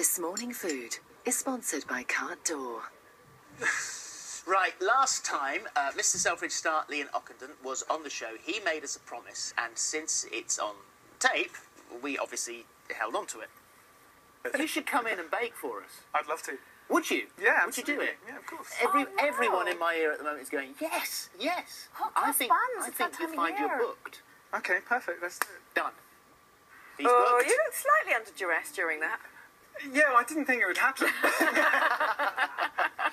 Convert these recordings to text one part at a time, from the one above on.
This morning food is sponsored by Carte D'Or. Right, last time, uh, Mr. Selfridge Start, Ian Ockenden, was on the show. He made us a promise, and since it's on tape, we obviously held on to it. You should come in and bake for us. I'd love to. Would you? Yeah, Would you do it? Yeah, of course. Every, Oh, no. Everyone in my ear at the moment is going, yes, yes. Hot I think, buns, I it's think that you'll find you're booked. Okay, perfect. Let's do it. Done. He's Oh, booked. you look slightly under duress during that. Yeah, well, I didn't think it would happen.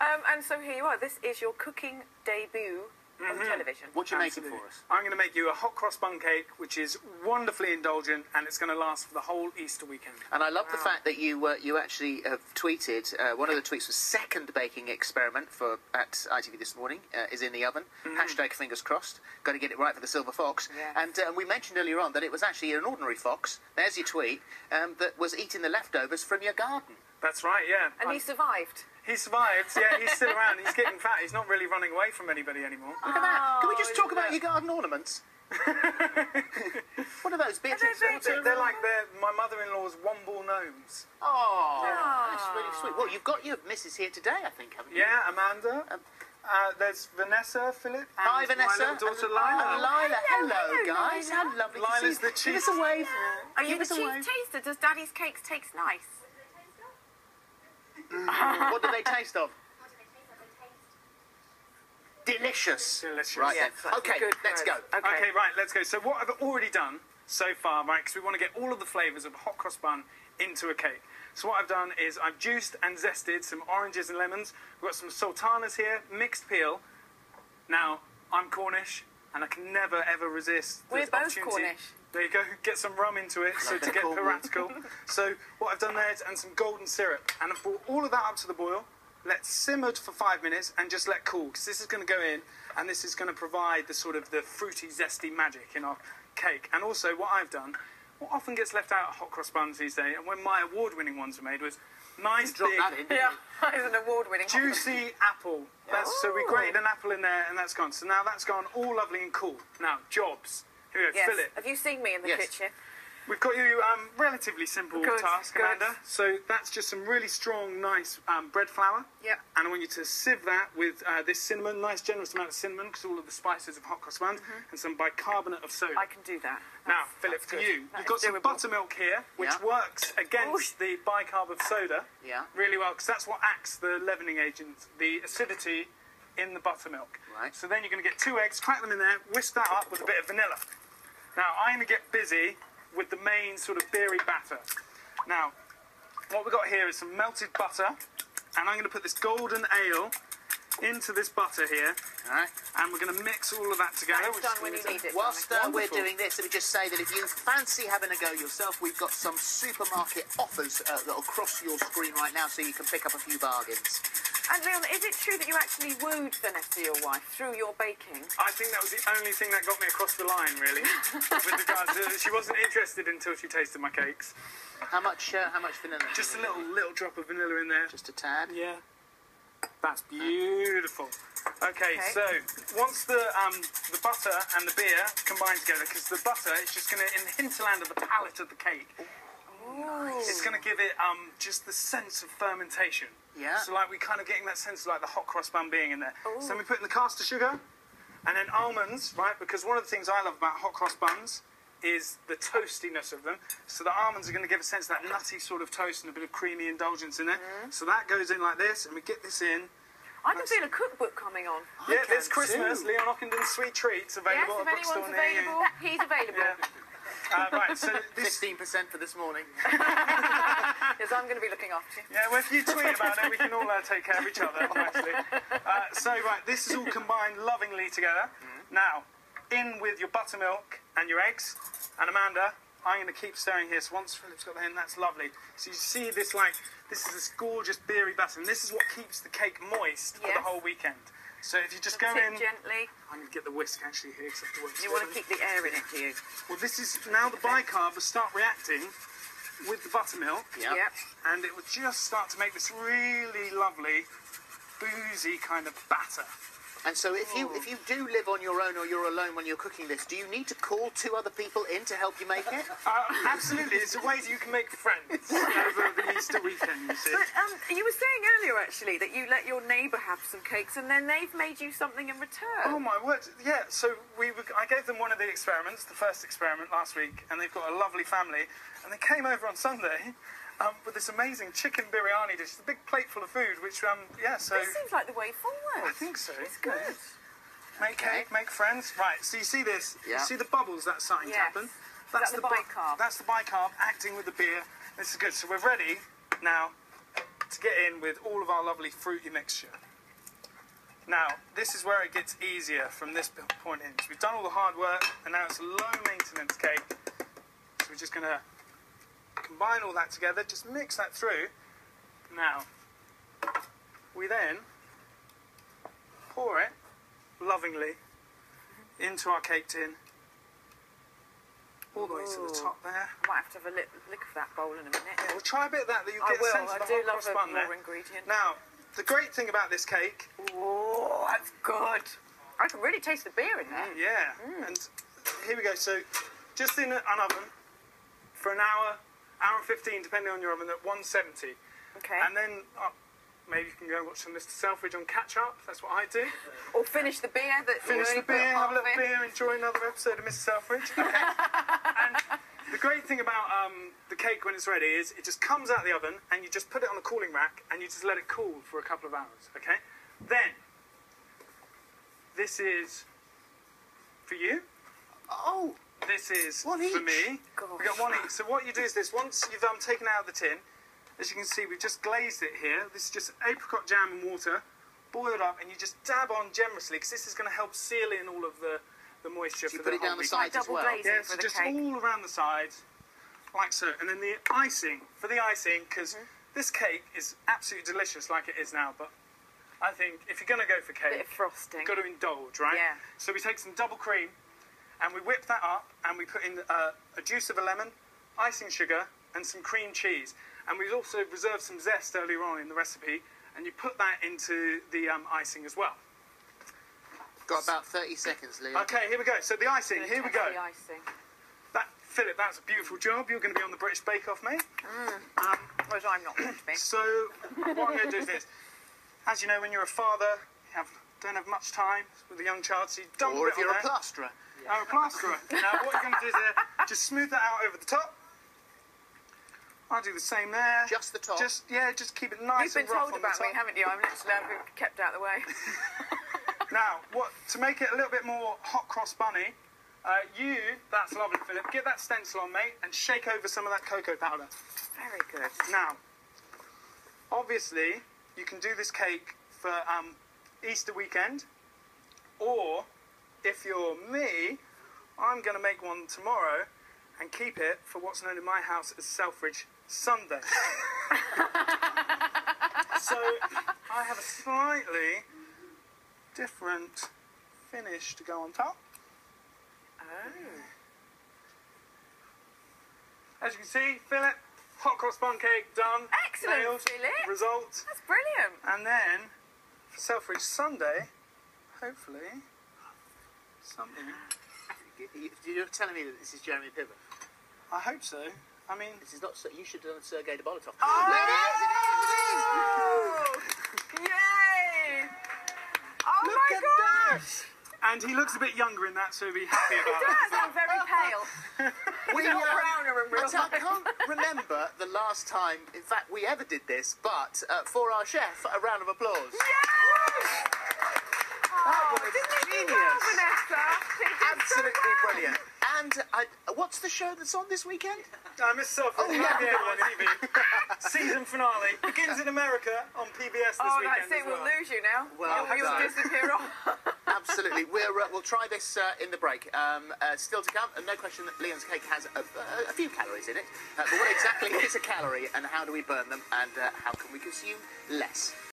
Um, and so here you are. This is your cooking debut on television. What you making Absolutely. for us? I'm going to make you a hot cross bun cake, which is wonderfully indulgent, and it's going to last for the whole Easter weekend. And I love the fact that you uh, you actually have tweeted. Uh, one of the tweets was second baking experiment for at ITV this morning uh, is in the oven. Hashtag fingers crossed. Got to get it right for the silver fox. Yes. And uh, we mentioned earlier on that it was actually an ordinary fox. There's your tweet um, that was eating the leftovers from your garden. That's right, yeah. And I- he survived. he survived. Yeah, he's still around. He's getting fat. He's not really running away from anybody anymore. Look at that. Can we just Oh, talk about look your garden ornaments? what are those bits? they big? They're, they're like they're my mother-in-law's womble gnomes. Oh, Yeah. that's really sweet. Well, you've got your missus here today, I think, haven't you? Yeah, Amanda. Uh, there's Vanessa, Philip, and Hi, Vanessa. my little daughter And- Lila. and Lila. Hello, hello, guys. Lila. How lovely to Lila's see the you. Give us a wave. Are you Give the us chief taster? Does Daddy's cakes taste nice? Mm. what do they taste of? Delicious. Delicious. Right Yes, then. Okay, good let's for go. us. Okay. right, let's go. So what I've already done so far, right, because we want to get all of the flavours of a hot cross bun into a cake. So what I've done is I've juiced and zested some oranges and lemons. We've got some sultanas here, mixed peel. Now, I'm Cornish, and I can never ever resist the We're both opportunity. Cornish. There you go. Get some rum into it, so to get Cornwall. piratical. so what I've done there is and some golden syrup, and I've brought all of that up to the boil. Let simmered for five minutes and just let cool, because this is going to go in, and this is going to provide the sort of the fruity, zesty magic in our cake. And also, what I've done, what often gets left out of hot cross buns these days, and when my award-winning ones were made, was nice Drop big that in. Yeah, you? it's an award-winning. juicy apple. That's, so we Ooh. grated an apple in there, and that's gone. So now that's gone all lovely and cool. Now jobs. Here we go. Yes. It. Have you seen me in the Yes. kitchen? We've got you um, relatively simple Good, task, good. Amanda. So that's just some really strong, nice um, bread flour. Yeah. And I want you to sieve that with uh, this cinnamon, nice generous amount of cinnamon, because all of the spices of hot cross buns, and some bicarbonate of soda. I can do that. now, That's- Philip, that's for you, That you've got some doable. buttermilk here, which Yeah. works against the bicarb of soda Yeah. really well, because that's what acts the leavening agent, the acidity in the buttermilk. Right. So then you're going to get two eggs, crack them in there, whisk that up with a bit of vanilla. Now, I'm going to get busy with the main sort of beery batter. Now, what we've got here is some melted butter, and I'm going to put this golden ale into this butter here, All right. and we're going to mix all of that together. That is done when you need it. Whilst uh, we're doing this, let me just say that if you fancy having a go yourself, we've got some supermarket offers uh, that'll cross your screen right now so you can pick up a few bargains. And Leon, is it true that you actually wooed Vanessa, your wife, through your baking? I think that was the only thing that got me across the line, really. with regards to, she wasn't interested until she tasted my cakes. How much? Uh, how much vanilla? Just a little little drop of vanilla in there. Just a tad. Yeah. That's beautiful. Okay, Okay. so once the um, the butter and the beer combine together, because the butter is just going to, in the hinterland of the palate of the cake, it's going to give it um, just the sense of fermentation. Yeah. So like we're kind of getting that sense of like the hot cross bun being in there. So then we put in the caster sugar, and then almonds, right? Because one of the things I love about hot cross buns is the toastiness of them. So the almonds are going to give a sense of that nutty sort of toast and a bit of creamy indulgence in there. So that goes in like this, and we get this in. I can feel a cookbook coming on. yeah, there's Christmas, too. Leon Ockenden's sweet treats Yes, available if at bookstore anyone's near you. available, he's available. Yeah. Uh, right, so this. Fifteen percent for this morning. Yes, I'm going to be looking after you. Yeah, well, if you tweet about it, we can all uh, take care of each other, actually. Uh, so, right, this is all combined lovingly together. Now, in with your buttermilk and your eggs. And Amanda, I'm going to keep stirring here. So once Philip's got the hen, that's lovely. So you see this, like, this is this gorgeous beery batter. And this is what keeps the cake moist for the whole weekend. So if you just go in... gently. I'm going to get the whisk, actually, here. 'cause I have to work You want to keep the air in it, do you? Well, this is... Now the bicarb will start reacting with the buttermilk Yeah. Yep. and it will just start to make this really lovely, boozy kind of batter. And so, if you if you do live on your own or you're alone when you're cooking this, do you need to call two other people in to help you make it? Uh, absolutely, it's a way that you can make friends over the Easter weekend, you see. But um, you were saying earlier, actually, that you let your neighbour have some cakes and then they've made you something in return. Oh my word! Yeah, so we were, I gave them one of the experiments, the first experiment last week, and they've got a lovely family. And they came over on Sunday um, with this amazing chicken biryani dish, a big plate full of food. Which, um, yeah, so This seems like the way forward. I think so. It's good. Make cake, make friends. Right. So you see this? Yeah. You see the bubbles that's starting Yes. to happen. that the bu- bicarb? That's the bicarb acting with the beer. This is good. So we're ready now to get in with all of our lovely fruity mixture. Now, this is where it gets easier from this point in. So we've done all the hard work, and now it's a low maintenance cake. So we're just going to combine all that together, just mix that through. Now, we then pour it lovingly into our cake tin, all the way to the top there. I might have to have a lick, lick of that bowl in a minute. Yeah, we'll try a bit of that that you I get a will. sense I of the do hot love a more there. ingredient. Now, the great thing about this cake, Oh, that's good. I can really taste the beer in there. yeah, Mm. and here we go. So, just in an oven for an hour, hour and 15, depending on your oven, at 170. Okay. And then uh, maybe you can go and watch some Mr. Selfridge on catch up. That's what I do. Or finish the beer that Finish you the beer, have a little beer, enjoy another episode of Mr. Selfridge. Okay. and the great thing about um, the cake when it's ready is it just comes out of the oven and you just put it on a cooling rack and you just let it cool for a couple of hours. Okay. Then this is for you. Oh, This is One for each? me. We got one each. So what you do is this: once you've um, taken out of the tin, as you can see, we've just glazed it here. This is just apricot jam and water, boiled up, and you just dab on generously because this is going to help seal in all of the, the moisture. so you put it the down whole the week. sides as well. Yeah, for so just cake. all around the sides, like so. And then the icing for the icing, because Mm-hmm. this cake is absolutely delicious, like it is now. But I think if you're going to go for Bit cake, of frosting. you've got to indulge, right? Yeah. So we take some double cream, and we whip that up, and we put in uh, a juice of a lemon, icing sugar, and some cream cheese. And we've also reserved some zest earlier on in the recipe, and you put that into the um, icing as well. Got about 30 seconds, Leo. Okay, here we go. So the icing, here we go. The icing. That Philip, that's a beautiful job. You're going to be on the British Bake Off, mate. Whereas I'm not going to be. So what I'm going to do is this. As you know, when you're a father, you have, don't have much time with a young child, so you dump Or a if bit you're on a there. plasterer. I'm a plasterer. now what you're going to do is uh, just smooth that out over the top. I'll do the same there. Just the top. Just yeah, just keep it nice You've been and rough told on the about top. me, haven't you? I'm literally I've been kept out of the way. Now, what to make it a little bit more hot cross bunny? Uh, you, that's lovely, Philip. Get that stencil on, mate, and shake over some of that cocoa powder. Very good. Now, obviously, you can do this cake for um, Easter weekend, or if you're me, I'm going to make one tomorrow and keep it for what's known in my house as Selfridge Sunday. so I have a slightly different finish to go on top. Oh. As you can see, Philip, hot cross bun cake done. Excellent, Nailed. Philip. Result. That's brilliant. And then for Selfridge Sunday, hopefully, something. You- you- You're telling me that this is Jeremy Piven. I hope so. I mean, This is not. You should have done Sergei de Bolotoff. Oh! Yay! Oh Look my at gosh! and he looks a bit younger in that, so he'll be happy He does. that. I'm very pale. We He's a lot uh, browner in real I life. can't remember the last time, in fact, we ever did this, but uh, for our chef, a round of applause. Oh, was didn't you do genius. Vanessa? She did so Absolutely brilliant. And uh, what's the show that's on this weekend? Uh, Miss Selfridge, Oh, yeah. PBS TV. Season finale begins in America on PBS this Oh, weekend that's it. as well. We'll lose you now. Well you'll, you'll disappear off. Absolutely. We're, uh, we'll try this uh, in the break. Um, uh, still to come, and no question that Leon's cake has a, a few calories in it. Uh, but what exactly is a calorie, and how do we burn them, and uh, how can we consume less?